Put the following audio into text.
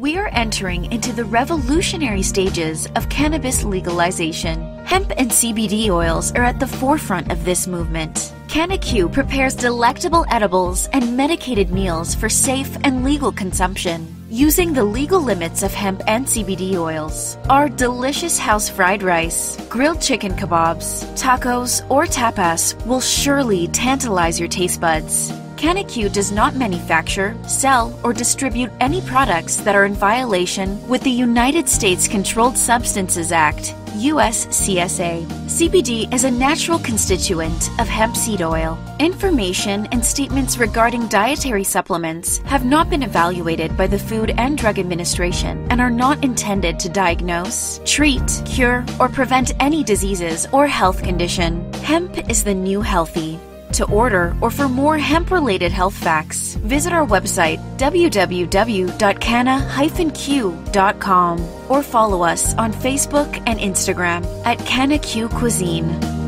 We are entering into the revolutionary stages of cannabis legalization. Hemp and CBD oils are at the forefront of this movement. CannaQ prepares delectable edibles and medicated meals for safe and legal consumption. Using the legal limits of hemp and CBD oils, our delicious house fried rice, grilled chicken kebabs, tacos, or tapas will surely tantalize your taste buds. CannaQ does not manufacture, sell, or distribute any products that are in violation with the United States Controlled Substances Act, USCSA. CBD is a natural constituent of hemp seed oil. Information and statements regarding dietary supplements have not been evaluated by the Food and Drug Administration and are not intended to diagnose, treat, cure, or prevent any diseases or health condition. Hemp is the new healthy. To order or for more hemp related health facts, visit our website www.canna-q.com or follow us on Facebook and Instagram at Canna Q Cuisine.